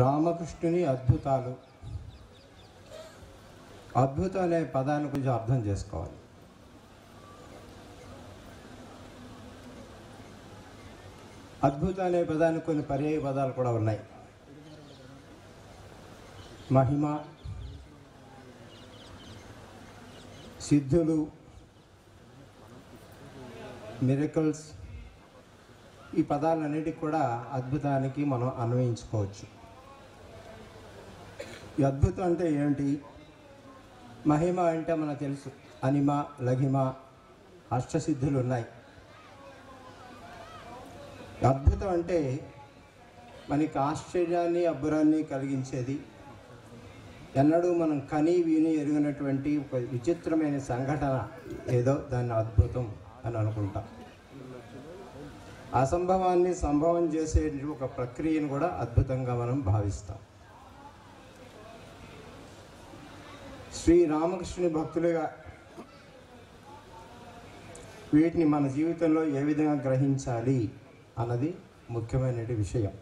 రామకృష్ణుని అద్భుతాలు. అద్భుతం అనే పదాన్ని కొంచెం అర్థం చేసుకోవాలి. అద్భుతం అనే పదానికి కొన్ని పర్యాయ పదాలు కూడా ఉన్నాయి. మహిమ సిద్ధులు మిరకల్స్ ఈ పదాలన్నిటికి కూడా అద్భుతానికి మనం అన్వయించుకోవచ్చు. ఈ అద్భుతం అంటే ఏంటి మహిమ అంటే మనకు తెలుసు. అనిమ లఘిమ అష్టసిద్ధులు ఉన్నాయి. అద్భుతం అంటే మనకి ఆశ్చర్యాన్ని అబ్బురాన్ని కలిగించేది. ఎన్నడూ మనం కని విని ఎరిగినటువంటి ఒక విచిత్రమైన సంఘటన ఏదో దాన్ని అద్భుతం అని అనుకుంటాం. అసంభవాన్ని సంభవం చేసే ఒక ప్రక్రియను కూడా అద్భుతంగా మనం భావిస్తాం. శ్రీ రామకృష్ణుని భక్తులుగా వీటిని మన జీవితంలో ఏ విధంగా గ్రహించాలి అన్నది ముఖ్యమైన విషయం.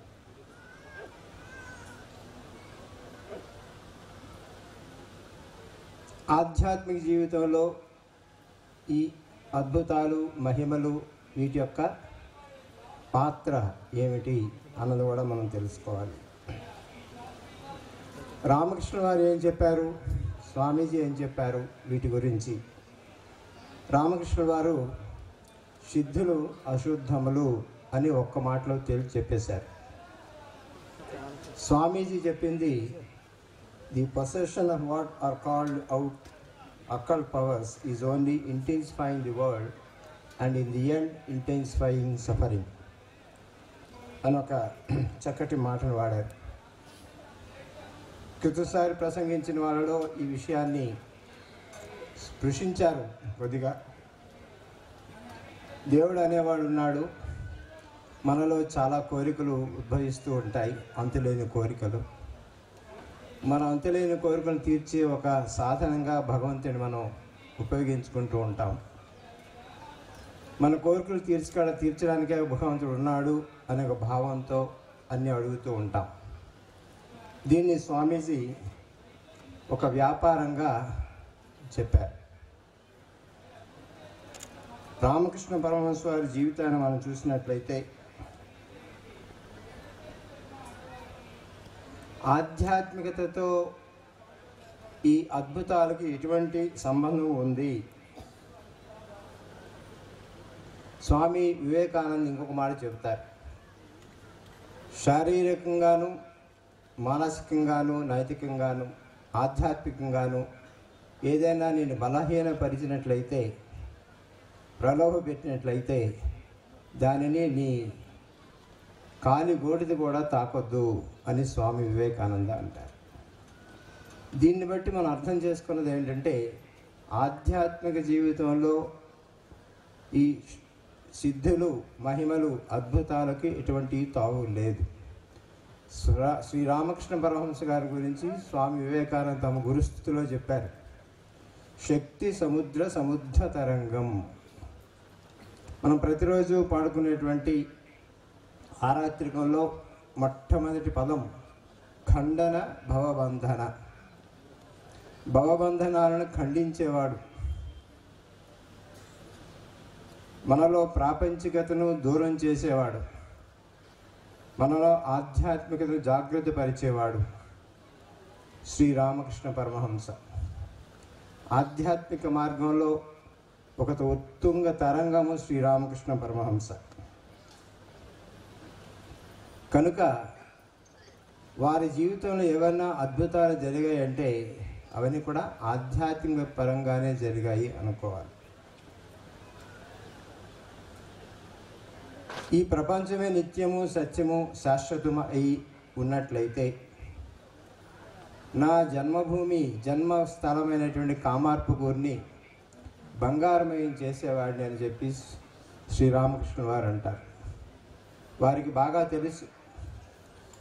ఆధ్యాత్మిక జీవితంలో ఈ అద్భుతాలు మహిమలు వీటి యొక్క పాత్ర ఏమిటి అన్నది కూడా మనం తెలుసుకోవాలి. రామకృష్ణ వారు ఏం చెప్పారు? స్వామీజీ ఏం చెప్పారు వీటి గురించి? రామకృష్ణ వారు సిద్ధులు అశుద్ధములు అని ఒక్క మాటలో తేల్చి చెప్పేశారు. స్వామీజీ చెప్పింది the possession of what are called out Akal powers is only intensifying the world and in the end intensifying suffering అని ఒక చక్కటి మాటను వాడారు. క్రితసారి ప్రసంగించిన వాళ్ళలో ఈ విషయాన్ని స్పృశించారు కొద్దిగా. దేవుడు అనేవాడు ఉన్నాడు. మనలో చాలా కోరికలు ఉద్భవిస్తూ ఉంటాయి. అంతులేని కోరికలు. మన అంతులేని కోరికలు తీర్చే ఒక సాధనంగా భగవంతుని మనం ఉపయోగించుకుంటూ ఉంటాం. మన కోరికలు తీర్చుకడ తీర్చడానికే భగవంతుడు ఉన్నాడు అనే ఒక భావంతో అన్నీ అడుగుతూ ఉంటాం. దీన్ని స్వామీజీ ఒక వ్యాపారంగా చెప్పారు. రామకృష్ణ పరమహంస వారి జీవితాన్ని మనం చూసినట్లయితే ఆధ్యాత్మికతతో ఈ అద్భుతాలకి ఎటువంటి సంబంధం ఉంది? స్వామి వివేకానంద్ ఇంకొక మాట చెబుతారు. శారీరకంగాను మానసికంగాను నైతికంగాను ఆధ్యాత్మికంగాను ఏదైనా నేను బలహీనపరిచినట్లయితే ప్రలోభ పెట్టినట్లయితే దానిని నీ కాలి గోడిది కూడా తాకొద్దు అని స్వామి వివేకానంద అంటారు. దీన్ని బట్టి మనం అర్థం చేసుకున్నది ఏంటంటే ఆధ్యాత్మిక జీవితంలో ఈ సిద్ధులు మహిమలు అద్భుతాలకి ఎటువంటి తావు లేదు. శ్రా శ్రీరామకృష్ణ పరమహంస గారి గురించి స్వామి వివేకానంద తమ గురుస్థితిలో చెప్పారు. శక్తి సముద్ర సముద్ర తరంగం. మనం ప్రతిరోజు పాడుకునేటువంటి ఆరాత్రికంలో మొట్టమొదటి పదం ఖండన భవబంధన. భవబంధనాలను ఖండించేవాడు. మనలో ప్రాపంచికతను దూరం చేసేవాడు. మనలో ఆధ్యాత్మికతను జాగ్రత్త పరిచేవాడు శ్రీరామకృష్ణ పరమహంస. ఆధ్యాత్మిక మార్గంలో ఒక ఉత్తుంగ తరంగము శ్రీరామకృష్ణ పరమహంస. కనుక వారి జీవితంలో ఏమైనా అద్భుతాలు జరిగాయంటే అవన్నీ కూడా ఆధ్యాత్మిక పరంగానే జరిగాయి అనుకోవాలి. ఈ ప్రపంచమే నిత్యము సత్యము శాశ్వతము అయి ఉన్నట్లయితే నా జన్మభూమి జన్మ స్థలమైనటువంటి కామార్పుకూరిని బంగారమయం చేసేవాడిని అని చెప్పి శ్రీరామకృష్ణ వారు అంటారు. వారికి బాగా తెలుసు.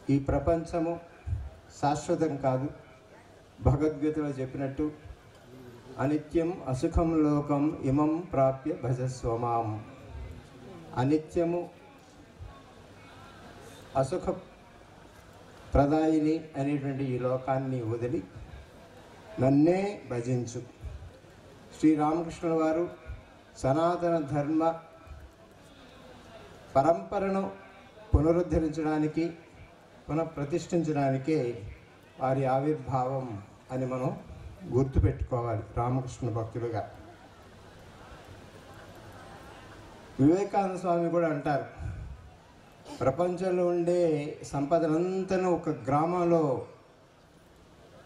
ఈ ప్రపంచము శాశ్వతం కాదు. భగవద్గీతలో చెప్పినట్టు అనిత్యం అసుఖం లోకం ఇమం ప్రాప్య భజస్వమాం. అనిత్యము అసుఖ ప్రదాయిని అనేటువంటి ఈ లోకాన్ని వదిలి నన్నే భజించు. శ్రీరామకృష్ణుల వారు సనాతన ధర్మ పరంపరను పునరుద్ధరించడానికి పునఃప్రతిష్ఠించడానికే వారి ఆవిర్భావం అని మనం గుర్తుపెట్టుకోవాలి రామకృష్ణ భక్తులుగా. వివేకానంద స్వామి కూడా అంటారు ప్రపంచంలో ఉండే సంపదనంతను ఒక గ్రామంలో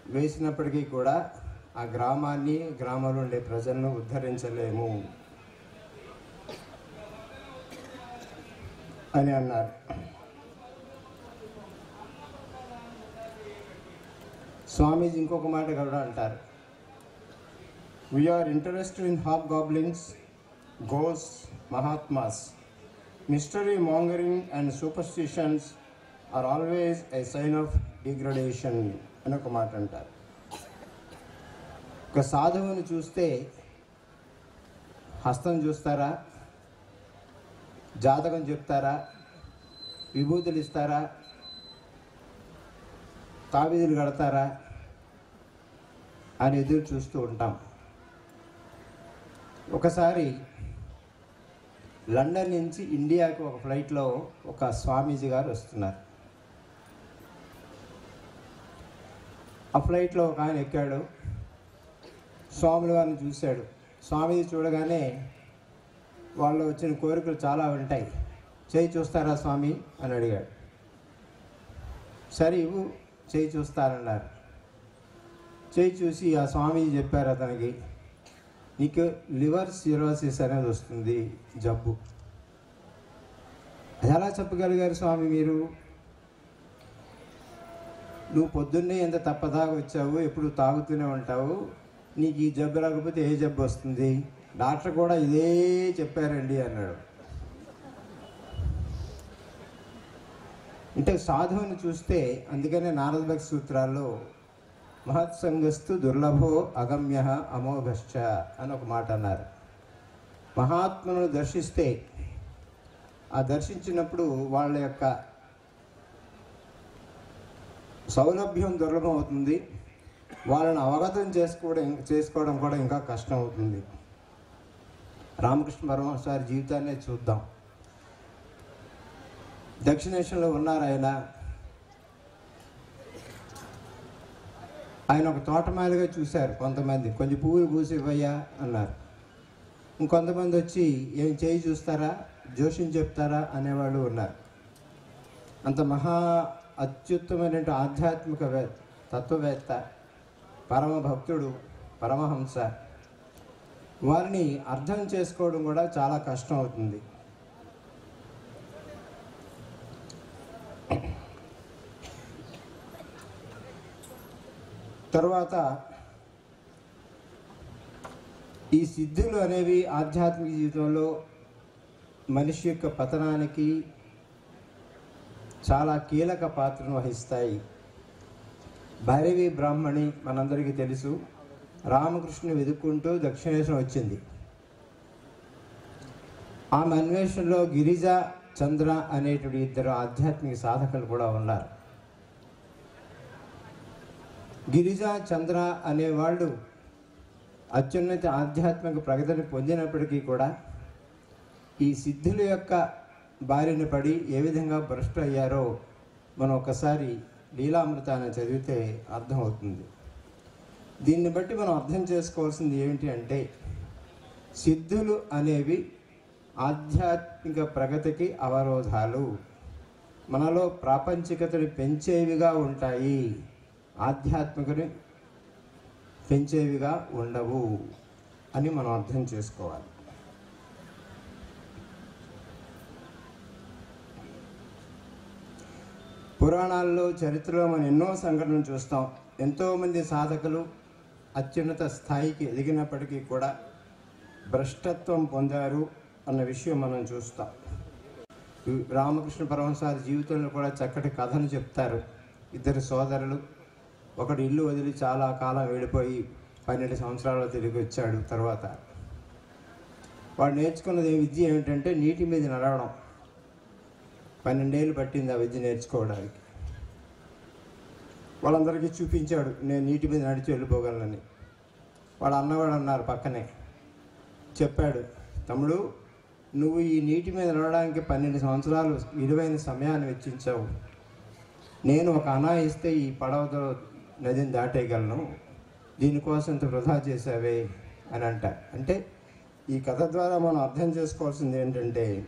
వేసినప్పటికీ కూడా ఆ గ్రామాన్ని గ్రామంలో ఉండే ప్రజలను ఉద్ధరించలేము అని అన్నారు. స్వామీజీ ఇంకొక మాట కూడా అంటారు. We are interested in hobgoblins goes mahatmas mystery mongering and superstitions are always a sign of degradation అని ఒక మాట అంటారు. ఒక సాధువుని చూస్తే హస్తం చూస్తారా? జాతకం చెప్తారా? విభూతులు ఇస్తారా? తాబీదులు కడతారా? అని ఎదురు చూస్తూ ఉంటాం. ఒకసారి లండన్ నుంచి ఇండియాకి ఒక ఫ్లైట్లో ఒక స్వామీజీ గారు వస్తున్నారు. ఆ ఫ్లైట్లో ఒక ఆయన ఎక్కాడు. స్వాముల వారిని చూశాడు. స్వామీజీ చూడగానే వాళ్ళు వచ్చిన కోరికలు చాలా ఉంటాయి. చేయి చూస్తారా స్వామి? అని అడిగాడు. సరే ఇవ్వు చేయి చూస్తారన్నారు. చేయి చూసి ఆ స్వామీజీ చెప్పారు అతనికి. నీకు లివర్ సిరోసిస్ అనేది వస్తుంది జబ్బు. అది ఎలా చెప్పగలిగారు స్వామి మీరు? నువ్వు పొద్దున్నే ఎంత తప్పదాగా వచ్చావు ఎప్పుడు తాగుతూనే ఉంటావు నీకు ఈ జబ్బు రాకపోతే ఏ జబ్బు వస్తుంది? డాక్టర్ కూడా ఇదే చెప్పారండి అన్నాడు. అంటే సాధువుని చూస్తే అందుకనే నారదభక్తి సూత్రాల్లో మహత్సంగస్తు దుర్లభో అగమ్య అమోఘశ్చ అని ఒక మాట అన్నారు. మహాత్ములను దర్శిస్తే ఆ దర్శించినప్పుడు వాళ్ళ యొక్క సౌలభ్యం దుర్లభం అవుతుంది వాళ్ళని అవగతం చేసుకోవడం చేసుకోవడం కూడా ఇంకా కష్టం అవుతుంది రామకృష్ణ పరమహంస వారి జీవితాన్నే చూద్దాం. దక్షిణేశ్వరంలో ఉన్నారు ఆయన ఆయన ఒక తోటమాలిగా చూశారు కొంతమంది. కొంచెం పువ్వులు పూసి ఇవ్వయ్యా అన్నారు. ఇంకొంతమంది వచ్చి ఏం చేయి చూస్తారా? జోషిని చెప్తారా? అనేవాళ్ళు ఉన్నారు. అంత మహా అత్యుత్తమైన ఆధ్యాత్మిక వే- తత్వవేత్త పరమ భక్తుడు పరమహంస. వారిని అర్థం చేసుకోవడం కూడా చాలా కష్టం అవుతుంది. తర్వాత ఈ సిద్ధులు అనేవి ఆధ్యాత్మిక జీవితంలో మనిషి యొక్క పతనానికి చాలా కీలక పాత్రను వహిస్తాయి. భైరవి బ్రాహ్మణి మనందరికీ తెలుసు. రామకృష్ణుని వెతుక్కుంటూ దక్షిణేశ్వరం వచ్చింది. ఆమె అన్వేషణలో గిరిజ చంద్ర అనేటువంటి ఇద్దరు ఆధ్యాత్మిక సాధకులు కూడా ఉన్నారు. గిరిజా చంద్ర అనేవాళ్ళు అత్యున్నత ఆధ్యాత్మిక ప్రగతిని పొందినప్పటికీ కూడా ఈ సిద్ధుల యొక్క బారిన పడి ఏ విధంగా భ్రష్టు అయ్యారో మనం ఒకసారి లీలామృతాన్ని చదివితే అర్థమవుతుంది. దీన్ని బట్టి మనం అర్థం చేసుకోవాల్సింది ఏమిటి అంటే సిద్ధులు అనేవి ఆధ్యాత్మిక ప్రగతికి అవరోధాలు. మనలో ప్రాపంచికతని పెంచేవిగా ఉంటాయి. ఆధ్యాత్మికని పెంచేవిగా ఉండవు అని మనం అర్థం చేసుకోవాలి. పురాణాల్లో చరిత్రలో మనం ఎన్నో సంఘటనలు చూస్తాం. ఎంతోమంది సాధకులు అత్యున్నత స్థాయికి ఎదిగినప్పటికీ కూడా భ్రష్టత్వం పొందారు అన్న విషయం మనం చూస్తాం. రామకృష్ణ పరమహంసారి జీవితంలో కూడా చక్కటి కథను చెప్తారు. ఇద్దరు సోదరులు ఒకడు ఇల్లు వదిలి చాలా కాలం వెళ్ళిపోయి పన్నెండు సంవత్సరాలు తిరిగి వచ్చాడు తర్వాత. వాడు నేర్చుకున్నది విద్య ఏమిటంటే నీటి మీద నడవడం. పన్నెండేళ్ళు పట్టింది ఆ విద్య నేర్చుకోవడానికి. వాళ్ళందరికీ చూపించాడు నేను నీటి మీద నడిచి వెళ్ళిపోగలనని. వాళ్ళ అన్నవాడు అన్నారు పక్కనే. చెప్పాడు తమ్ముడు నువ్వు ఈ నీటి మీద నడవడానికి పన్నెండు సంవత్సరాలు విలువైన సమయాన్ని వెచ్చించావు. నేను ఒక అనా ఇస్తే ఈ పడవతో నదిని దాటేయగలను. దీనికోసం ఇంత వృధా చేసావే అని అంట. అంటే ఈ కథ ద్వారా మనం అర్థం చేసుకోవాల్సింది ఏంటంటే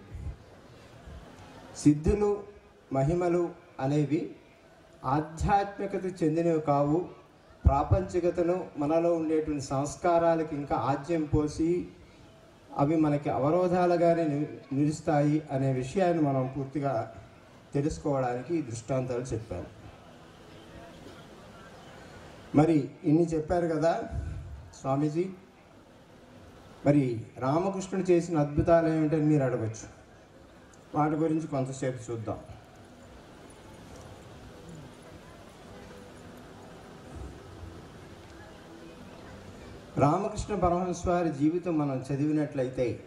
సిద్ధులు మహిమలు అనేవి ఆధ్యాత్మికత చెందినవి కావు. ప్రాపంచికతను మనలో ఉండేటువంటి సంస్కారాలకి ఇంకా ఆజ్యం పోసి అవి మనకి అవరోధాలుగానే ని- నిలుస్తాయి అనే విషయాన్ని మనం పూర్తిగా తెలుసుకోవడానికి ఈ దృష్టాంతాలు చెప్పాను మరి ఇన్ని చెప్పారు కదా స్వామీజీ. మరి రామకృష్ణుడు చేసిన అద్భుతాలు ఏమిటని మీరు అడగచ్చు. వాటి గురించి కొంతసేపు చూద్దాం. రామకృష్ణ పరమహంస వారి జీవితం మనం చదివినట్లయితే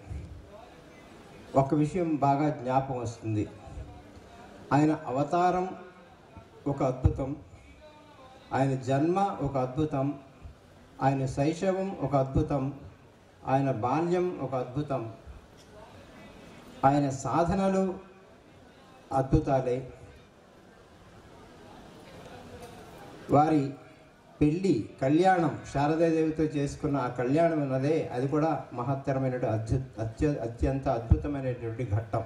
ఒక విషయం బాగా జ్ఞాపకం వస్తుంది. ఆయన అవతారం ఒక అద్భుతం. ఆయన జన్మ ఒక అద్భుతం ఆయన శైశవం ఒక అద్భుతం ఆయన బాల్యం ఒక అద్భుతం. ఆయన సాధనలు అద్భుతాలే. వారి పెళ్ళి కళ్యాణం శారదాదేవితో చేసుకున్న ఆ కళ్యాణం ఉన్నదే అది కూడా మహత్తరమైనటువంటి అద్భు అత్య అత్యంత అద్భుతమైనటువంటి ఘట్టం.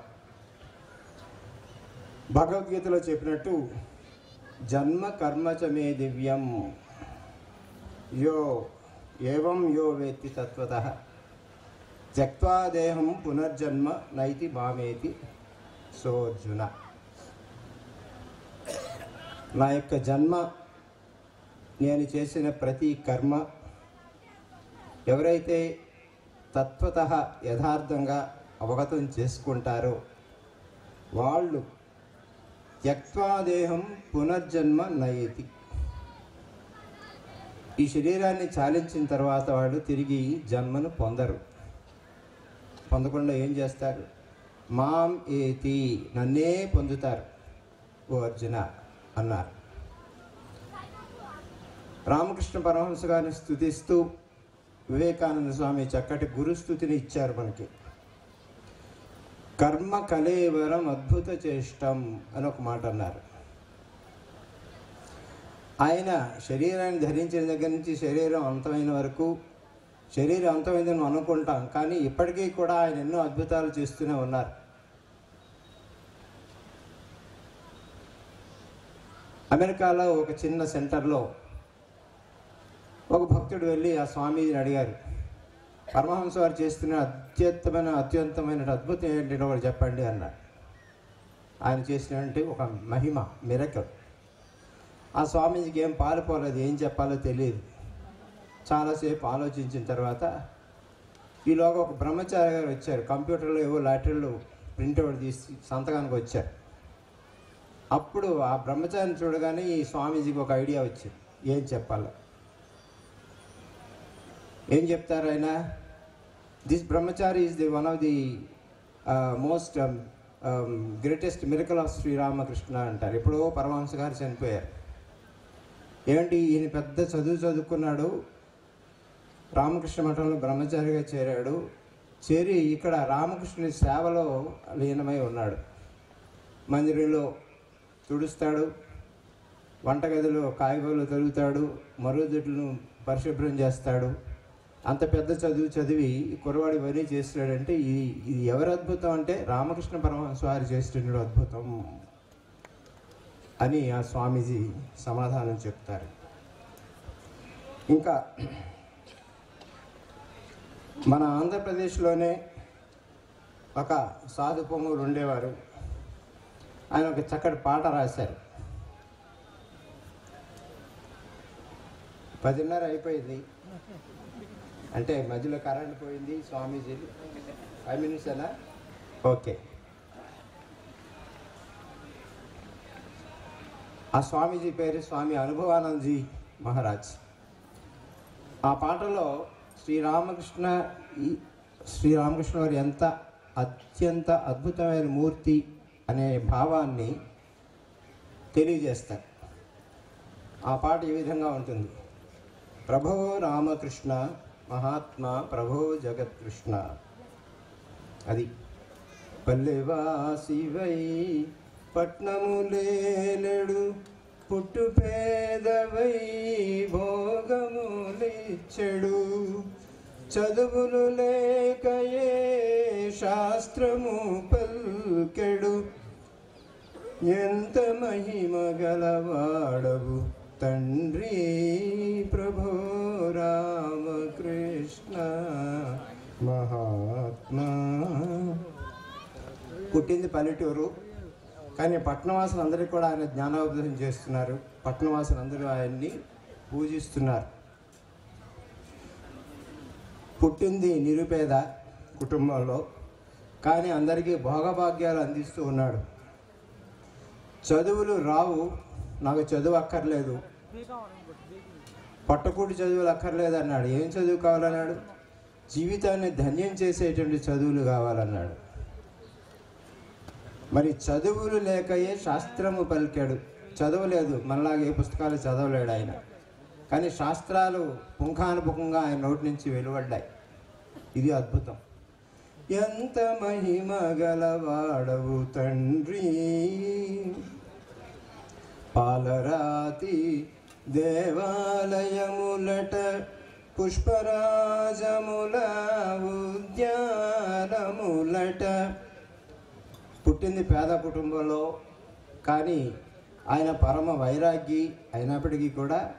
భగవద్గీతలో చెప్పినట్టు జన్మ కర్మచ మే దివ్యం. యో ఏవం యో వేత్తి తత్వత. త్యక్వాదేహం పునర్జన్మ నైతి మామేతి సోర్జున. నా యొక్క జన్మ నేను చేసిన ప్రతి కర్మ ఎవరైతే తత్వత యథార్థంగా అవగతం చేసుకుంటారో వాళ్ళు త్యక్వాదేహం పునర్జన్మ నయతి. ఈ శరీరాన్ని చాలించిన తర్వాత వాళ్ళు తిరిగి జన్మను పొందరు. పొందకుండా ఏం చేస్తారు? మాం ఏతి నన్నే పొందుతారు. ఓ అర్జున అన్నారు. రామకృష్ణ పరమహంస గారిని స్థుతిస్తూ వివేకానంద స్వామి చక్కటి గురుస్థుతిని ఇచ్చారు మనకి. కర్మ కలేవరం అద్భుత చేష్టం అని ఒక మాట అన్నారు. ఆయన శరీరాన్ని ధరించిన దగ్గర నుంచి శరీరం అంతమైన వరకు శరీరం అంతమైందని అనుకుంటాం కానీ ఇప్పటికీ కూడా ఆయన ఎన్నో అద్భుతాలు చేస్తూనే ఉన్నారు. అమెరికాలో ఒక చిన్న సెంటర్లో ఒక భక్తుడు వెళ్ళి ఆ స్వామీజీని అడిగారు పరమహంస వారు చేస్తున్న అత్యుత్తమైన అత్యంతమైన అద్భుతం ఏంటంటే ఒకటి చెప్పండి అన్నాడు ఆయన చేసినటువంటి ఒక మహిమ మిరకల్ ఆ స్వామీజీకి ఏం పాలుపోలేదు ఏం చెప్పాలో తెలియదు. చాలాసేపు ఆలోచించిన తర్వాత ఈలోగా ఒక బ్రహ్మచారి గారు వచ్చారు. కంప్యూటర్లో ఏవో లాటరీలు ప్రింట్అవుట్ తీసి సంతకానికి వచ్చారు. అప్పుడు ఆ బ్రహ్మచారిని చూడగానే ఈ స్వామీజీకి ఒక ఐడియా వచ్చింది. ఏం చెప్పాలో. ఏం చెప్తారు ఆయన? This Brahmachari is the one of the most greatest miracle of Sri Ramakrishna అంటారు. ఎప్పుడో పరమహంస గారు చనిపోయారు. ఏంటి ఈయన పెద్ద చదువు చదువుకున్నాడు. రామకృష్ణ మఠంలో బ్రహ్మచారిగా చేరాడు. చేరి ఇక్కడ రామకృష్ణుని సేవలో లీనమై ఉన్నాడు. మందిరంలో తుడుస్తాడు. వంటగదిలో కాయగూరలు తరుగుతాడు. మరుగుదొడ్లను పరిశుభ్రం చేస్తాడు. అంత పెద్ద చదువు చదివి కురవాడి వరీ ఇవన్నీ చేస్తున్నాడంటే ఇది ఇది ఎవరి అద్భుతం అంటే రామకృష్ణ పరమహంస వారు చేస్తున్నాడు అద్భుతం అని ఆ స్వామీజీ సమాధానం చెప్తారు. ఇంకా మన ఆంధ్రప్రదేశ్లోనే ఒక సాధు పొంగులు ఉండేవారు. ఆయన ఒక చక్కటి పాట రాశారు. పదిన్నర అయిపోయింది. అంటే మధ్యలో కరెంట్ పోయింది స్వామీజీ. ఫైవ్ మినిట్స్ అనా ఓకే. ఆ స్వామీజీ పేరు స్వామి అనుభవానందజీ మహారాజ్. ఆ పాటలో శ్రీరామకృష్ణ ఈ- శ్రీరామకృష్ణ వారు ఎంత అత్యంత అద్భుతమైన మూర్తి అనే భావాన్ని తెలియజేస్తారు. ఆ పాట ఈ విధంగా ఉంటుంది. ప్రభో రామకృష్ణ మహాత్మా ప్రభో జగత్కృష్ణ అది పల్లెవాసివై పట్నములేలెడు పుట్టు పేదవై భోగములిచ్చడు. చదువులు లేకయే శాస్త్రము పల్కెడు. ఎంత మహిమ గలవాడవు తండ్రి ప్రభో రామకృష్ణ మహాత్మా పుట్టింది పల్లెటూరు. కానీ పట్టణవాసులు అందరికీ కూడా ఆయన జ్ఞానోపదేశం చేస్తున్నారు. పట్టణవాసులు అందరూ ఆయన్ని పూజిస్తున్నారు. పుట్టింది నిరుపేద కుటుంబంలో కానీ అందరికీ భోగభాగ్యాలు అందిస్తూ ఉన్నాడు. చదువులు రావు నాకు చదువు అక్కర్లేదు. పట్టకూటి చదువులు అక్కర్లేదన్నాడు. ఏం చదువు కావాలన్నాడు? జీవితాన్ని ధన్యం చేసేటువంటి చదువులు కావాలన్నాడు. మరి చదువులు లేకయే శాస్త్రము పలికాడు. చదవలేదు. మనలాగే పుస్తకాలు చదవలేడు ఆయన. కానీ శాస్త్రాలు పుంఖానుపుఖంగా ఆయన నోటి నుంచి వెలువడ్డాయి. ఇది అద్భుతం. ఎంత మహిమ గలవాడవు తండ్రి! పాలరాతి దేవాలయములట పుష్పరాజముల ఉద్యానములట. పుట్టింది పేద కుటుంబంలో కానీ ఆయన పరమ వైరాగ్యి అయినప్పటికీ కూడా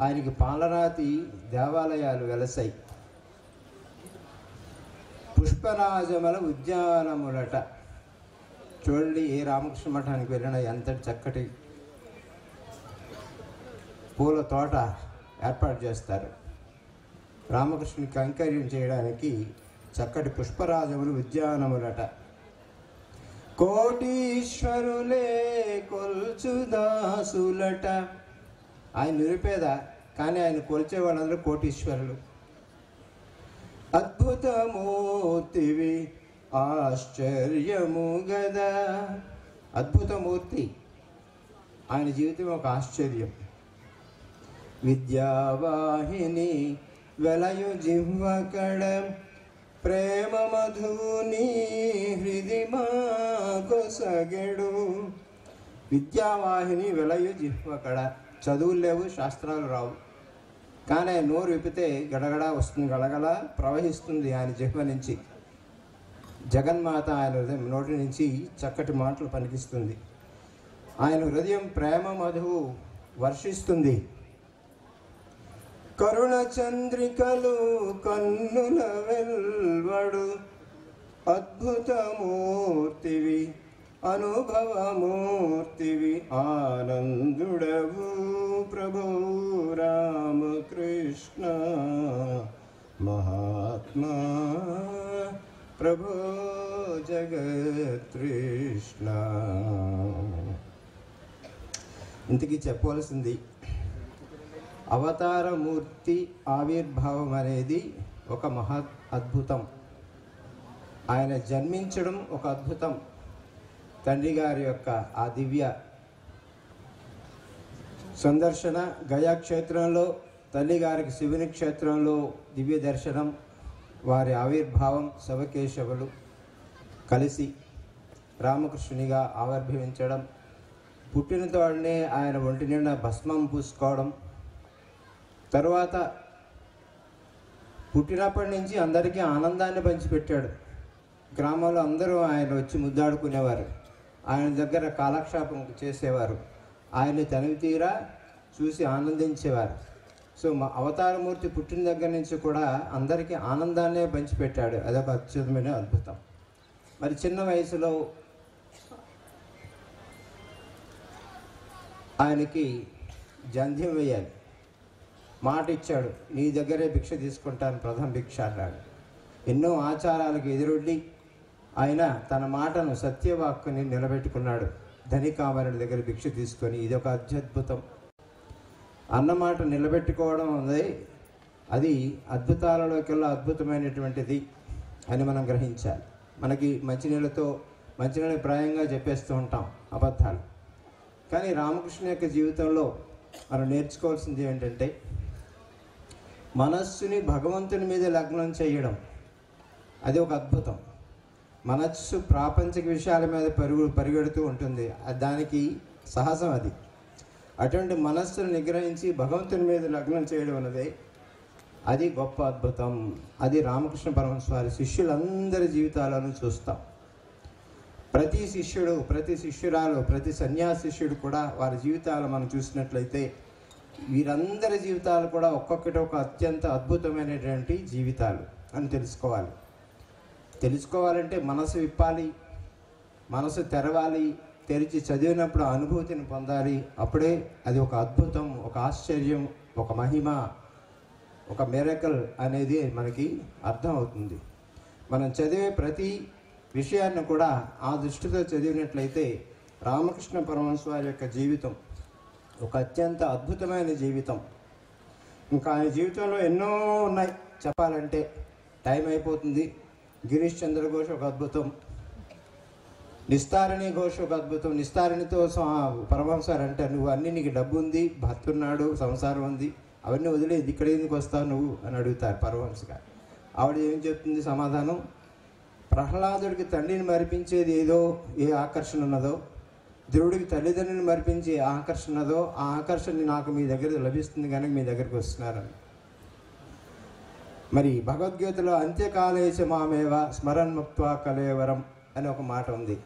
ఆయనకి పాలరాతి దేవాలయాలు వెలసాయి. పుష్పరాజముల ఉద్యానములట. చూడండి ఏ రామకృష్ణ మఠానికి వెళ్ళినా ఎంతటి చక్కటి పూల తోట ఏర్పాటు చేస్తారు. రామకృష్ణుని కైంకర్యం చేయడానికి చక్కటి పుష్పరాజములు ఉద్యానములట. కోటీశ్వరులే కొల్చుదాసులట ఆయన నిరుపేద కానీ ఆయన కొలిచే వాళ్ళందరూ కోటీశ్వరులు. అద్భుతమూర్తివి ఆశ్చర్యము గదా. అద్భుతమూర్తి. ఆయన జీవితం ఒక ఆశ్చర్యం. విద్యావాహిని వెలయు జిహ్వకడ ప్రేమ మధుని హృది కొసగెడు విద్యావాహిని వెలయు జిహ్వకడ చదువులు లేవు శాస్త్రాలు రావు. కానీ నోరు విప్పితే గడగడ వస్తుంది గడగడ ప్రవహిస్తుంది ఆయన జిహ్వ నుంచి. జగన్మాత ఆయన హృదయం నోటి నుంచి చక్కటి మాటలు పనికిస్తుంది ఆయన హృదయం ప్రేమ మధువు వర్షిస్తుంది. కరుణ చంద్రికలు కన్నుల వెల్వడు అద్భుతమూర్తివి అనుభవమూర్తివి ఆనందుడవు ప్రభు రామకృష్ణ మహాత్మా. ప్రభు జగత్కృష్ణ. ఇంతకీ చెప్పవలసింది అవతారమూర్తి ఆవిర్భావం అనేది ఒక మహా అద్భుతం. ఆయన జన్మించడం ఒక అద్భుతం. తండ్రి గారి యొక్క ఆ దివ్య సందర్శన గయా క్షేత్రంలో తల్లి గారికి శివుని క్షేత్రంలో దివ్య దర్శనం వారి ఆవిర్భావం శవకేశవులు కలిసి రామకృష్ణునిగా ఆవిర్భవించడం పుట్టిన తోడనే ఆయన ఒంటి నిండా భస్మం పూసుకోవడం తర్వాత పుట్టినప్పటి నుంచి అందరికీ ఆనందాన్ని పంచిపెట్టాడు. గ్రామంలో అందరూ ఆయన వచ్చి ముద్దాడుకునేవారు. ఆయన దగ్గర కాలక్షేపం చేసేవారు. ఆయన తనివి తీరా చూసి ఆనందించేవారు. సో మా అవతారమూర్తి పుట్టిన దగ్గర నుంచి కూడా అందరికీ ఆనందాన్నే పంచిపెట్టాడు. అదొక అద్భుతమైన అద్భుతం. మరి చిన్న వయసులో ఆయనకి జంధ్యం వేయాలి. మాట ఇచ్చాడు నీ దగ్గరే భిక్ష తీసుకుంటాను ప్రథమ భిక్ష అన్నాడు. ఎన్నో ఆచారాలకు ఎదురొడ్డి ఆయన తన మాటను సత్యవాక్కుని నిలబెట్టుకున్నాడు. ధనికామరుడి దగ్గర భిక్ష తీసుకొని ఇది ఒక అత్యద్భుతం అన్నమాట నిలబెట్టుకోవడం ఉంది అది అద్భుతాలలోకెల్లా అద్భుతమైనటువంటిది అని మనం గ్రహించాలి. మనకి మంచినీళ్ళతో మంచినీళ్ళ ప్రాయంగా చెప్పేస్తూ ఉంటాం అబద్ధాలు. కానీ రామకృష్ణ యొక్క జీవితంలో మనం నేర్చుకోవాల్సింది ఏంటంటే మనస్సుని భగవంతుని మీద లగ్నం చేయడం. అది ఒక అద్భుతం. మనస్సు ప్రాపంచిక విషయాల మీద పరుగు పరిగెడుతూ ఉంటుంది. అది దానికి సహజం అది. అటువంటి మనస్సును నిగ్రహించి భగవంతుని మీద లగ్నం చేయడం అన్నది అది గొప్ప అద్భుతం. అది రామకృష్ణ పరమహంస వారి శిష్యులందరి జీవితాలను చూస్తాం. ప్రతి శిష్యుడు ప్రతి శిష్యురాలు ప్రతి సన్యాసి శిష్యుడు కూడా వారి జీవితాలు మనం చూసినట్లయితే వీరందరి జీవితాలు కూడా ఒక్కొక్కటి ఒక అత్యంత అద్భుతమైనటువంటి జీవితాలు అని తెలుసుకోవాలి. తెలుసుకోవాలంటే మనసు విప్పాలి మనసు తెరవాలి తెరిచి చదివినప్పుడు అనుభూతిని పొందాలి. అప్పుడే అది ఒక అద్భుతం ఒక ఆశ్చర్యం ఒక మహిమ ఒక మెరకల్ అనేది మనకి అర్థం అవుతుంది. మనం చదివే ప్రతి విషయాన్ని కూడా ఆ దృష్టితో చదివినట్లయితే రామకృష్ణ పరమహంస వారి యొక్క జీవితం ఒక అత్యంత అద్భుతమైన జీవితం. ఇంకా ఆయన జీవితంలో ఎన్నో ఉన్నాయి. చెప్పాలంటే టైం అయిపోతుంది. గిరీష్ చంద్ర ఘోష్ ఒక అద్భుతం. నిస్తారణి ఘోష్ ఒక అద్భుతం. నిస్తారణితో పరమహంస అంటారు నువ్వు అన్ని నీకు డబ్బు ఉంది భర్త ఉన్నాడు సంసారం ఉంది అవన్నీ వదిలేదు ఇక్కడ ఎందుకు వస్తావు నువ్వు? అని అడుగుతారు పరమహంస గారు. ఆవిడ ఏం చెప్తుంది సమాధానం? ప్రహ్లాదుడికి తండ్రిని మరిపించేది ఏదో ఏ ఆకర్షణ ఉన్నదో దేవుడికి తల్లిదండ్రులను మర్పించి ఆకర్షణదో ఆ ఆకర్షణ నాకు మీ దగ్గర లభిస్తుంది కనుక మీ దగ్గరికి వస్తున్నారని. మరి భగవద్గీతలో అంత్యకాలేశ మామేవ స్మరణముక్త్వా కలేవరం అని ఒక మాట ఉంది.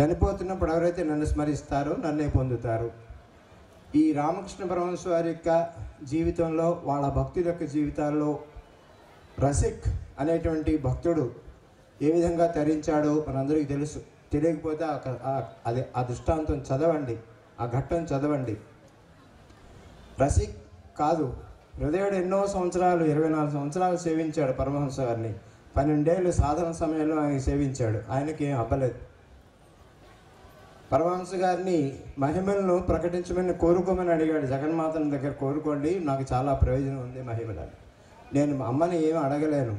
చనిపోతున్నప్పుడు ఎవరైతే నన్ను స్మరిస్తారో నన్నే పొందుతారు. ఈ రామకృష్ణ పరమహంస వారి యొక్క జీవితంలో వాళ్ళ భక్తుల యొక్క జీవితాల్లో రసిక్ అనేటువంటి భక్తుడు ఏ విధంగా తరించాడో మనందరికీ తెలుసు. తెలియకపోతే అది ఆ- దృష్టాంతం చదవండి ఆ ఘట్టం చదవండి. రసిక్ కాదు హృదయుడు ఎన్నో సంవత్సరాలు ఇరవై నాలుగు సంవత్సరాలు సేవించాడు పరమహంస గారిని. పన్నెండేళ్ళు సాధన సమయంలో ఆయన సేవించాడు. ఆయనకి ఏం అవ్వలేదు పరమహంస గారిని మహిమలను ప్రకటించమని కోరుకోమని అడిగాడు. జగన్మాతని దగ్గర కోరుకోండి నాకు చాలా ప్రయోజనం ఉంది మహిమలని నేను మా అమ్మని ఏమి అడగలేను.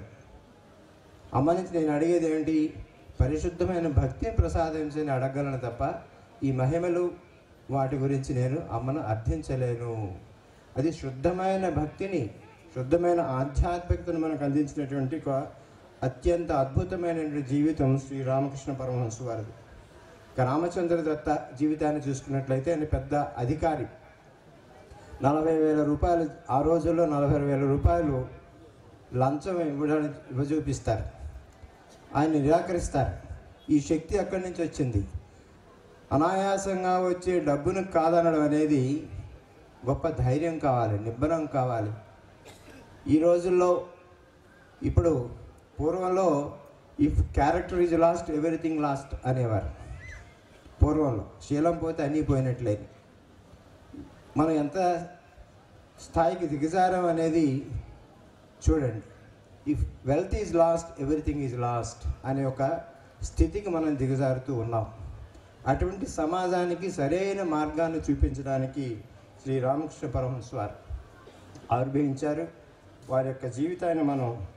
అమ్మ నుంచి నేను అడిగేది ఏంటి? పరిశుద్ధమైన భక్తిని ప్రసాదించని అడగలను తప్ప ఈ మహిమలు వాటి గురించి నేను అమ్మను అర్థించలేను. అది శుద్ధమైన భక్తిని శుద్ధమైన ఆధ్యాత్మికతను మనకు అందించినటువంటి ఒక అత్యంత అద్భుతమైనటువంటి జీవితం శ్రీ రామకృష్ణ పరమహంస వారిది. రామచంద్ర దత్త జీవితాన్ని చూసుకున్నట్లయితే ఆయన పెద్ద అధికారి. నలభై వేల రూపాయలు ఆ రోజుల్లో నలభై వేల రూపాయలు లంచం ఇవ్వడానికి ఇవ్వచూపిస్తారు ఆయన నిరాకరిస్తారు. ఈ శక్తి అక్కడి నుంచి వచ్చింది. అనాయాసంగా వచ్చే డబ్బును కాదనడం అనేది గొప్ప ధైర్యం కావాలి నిబ్బరం కావాలి. ఈ రోజుల్లో ఇప్పుడు పూర్వంలో if character is lost everything lost అనేవారు. పూర్వంలో శీలం పోతే అన్నీ పోయినట్లేదు మనం ఎంత స్థాయికి దిగజారం అనేది చూడండి. If wealth is lost everything is lost అనే ఒక స్థితికి మనం దిగజారుతూ ఉన్నాం. అటువంటి సమాజానికి సరైన మార్గాన్ని చూపించడానికి శ్రీ రామకృష్ణ పరమహంస వారు ఆవిర్భవించారు. వారి యొక్క జీవితాన్ని మనం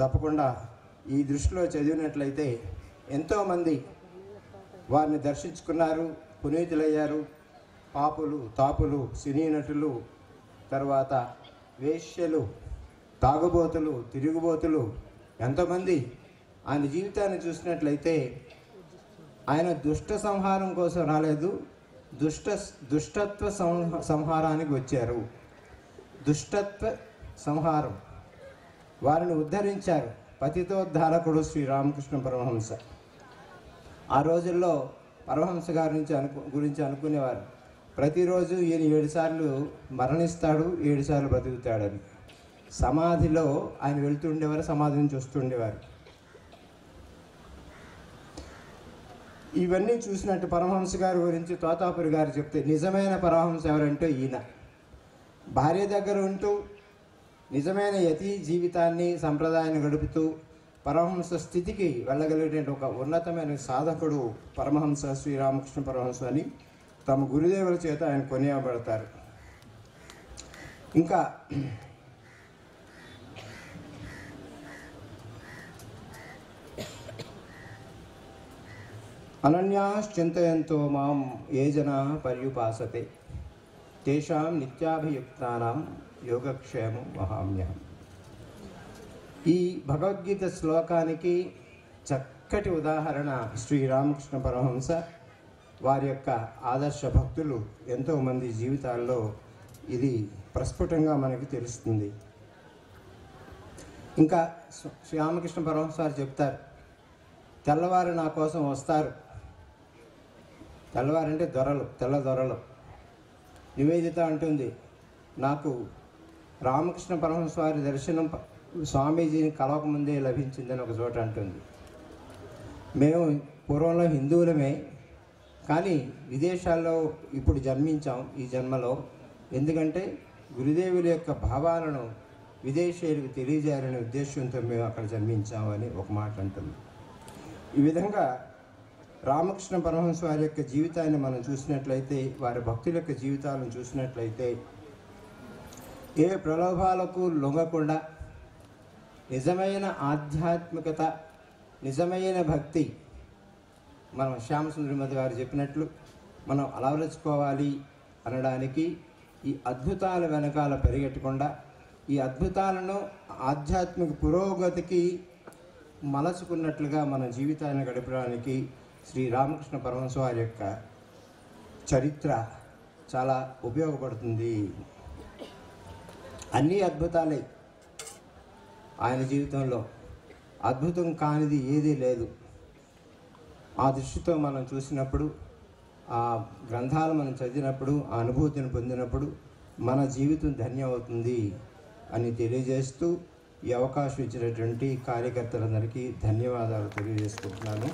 తప్పకుండా ఈ దృష్టిలో చదివినట్లయితే ఎంతోమంది వారిని దర్శించుకున్నారు పునీతులయ్యారు. పాపులు తాపులు సినీ నటులు తర్వాత వేశ్యలు తాగుబోతులు తిరుగుబోతులు ఎంతమంది ఆయన జీవితాన్ని చూసినట్లయితే ఆయన దుష్ట సంహారం కోసం రాలేదు. దుష్ట దుష్టత్వ సంహ సంహారానికి వచ్చారు. దుష్టత్వ సంహారం. వారిని ఉద్ధరించారు పతితోద్ధారకుడు శ్రీ రామకృష్ణ పరమహంస. ఆ రోజుల్లో పరమహంస గారి నుంచి అనుకు గురించి అనుకునేవారు. ప్రతిరోజు ఈయన ఏడుసార్లు మరణిస్తాడు ఏడుసార్లు బ్రతుకుతాడని. సమాధిలో ఆయన వెళ్తుండేవారు సమాధి నుంచి వస్తుండేవారు. ఇవన్నీ చూసినట్టు పరమహంస గారి గురించి తోతాపురి గారు చెప్తే నిజమైన పరమహంస ఎవరంటే ఈయన. భార్య దగ్గర ఉంటూ నిజమైన యతి జీవితాన్ని సంప్రదాయాన్ని గడుపుతూ పరమహంస స్థితికి వెళ్ళగలిగిన ఒక ఉన్నతమైన సాధకుడు పరమహంస శ్రీరామకృష్ణ పరమహంస అని తమ గురుదేవుల చేత ఆయన కొనియాబడతారు ఇంకా అనన్యాశ్చింతయంతో మాం ఏ జన పర్యుపాసతే. తేషాం నిత్యాభియుక్తానాం యోగక్షేమం మహామ్యం ఈ భగవద్గీత శ్లోకానికి చక్కటి ఉదాహరణ శ్రీరామకృష్ణ పరమహంస వారి యొక్క ఆదర్శ భక్తులు ఎంతోమంది జీవితాల్లో ఇది ప్రస్ఫుటంగా మనకి తెలుస్తుంది. ఇంకా శ్రీ- శ్రీరామకృష్ణ పరమహంస వారు చెప్తారు తెల్లవారు నా కోసం వస్తారు. తెల్లవారంటే దొరలు తెల్ల దొరలు. నివేదిత అంటుంది నాకు రామకృష్ణ పరమహంస వారి దర్శనం స్వామీజీని కలవకముందే లభించిందని ఒక చోట అంటుంది. మేము పూర్వంలో హిందువులమే కానీ విదేశాల్లో ఇప్పుడు జన్మించాం ఈ జన్మలో. ఎందుకంటే గురుదేవుల యొక్క భావాలను విదేశీయులకు తెలియజేయాలనే ఉద్దేశంతో మేము అక్కడ జన్మించామని ఒక మాట అంటుంది. ఈ విధంగా రామకృష్ణ పరమహంస వారి యొక్క జీవితాన్ని మనం చూసినట్లయితే వారి భక్తుల యొక్క జీవితాలను చూసినట్లయితే ఏ ప్రలోభాలకు లొంగకుండా నిజమైన ఆధ్యాత్మికత నిజమైన భక్తి మనం శ్యామసుందరిమతి గారు చెప్పినట్లు మనం అలవరచుకోవాలి అనడానికి ఈ అద్భుతాల వెనకాల పరిగెట్టకుండా ఈ అద్భుతాలను ఆధ్యాత్మిక పురోగతికి మలచుకున్నట్లుగా మన జీవితాన్ని గడపడానికి శ్రీ రామకృష్ణ పరమహంస వారి యొక్క చరిత్ర చాలా ఉపయోగపడుతుంది. అన్నీ అద్భుతాలే ఆయన జీవితంలో. అద్భుతం కానిది ఏదీ లేదు. ఆ దృష్టితో మనం చూసినప్పుడు ఆ గ్రంథాలు మనం చదివినప్పుడు ఆ అనుభూతిని పొందినప్పుడు మన జీవితం ధన్యమవుతుంది అని తెలియజేస్తూ ఈ అవకాశం ఇచ్చినటువంటి కార్యకర్తలందరికీ ధన్యవాదాలు తెలియజేసుకుంటున్నాను.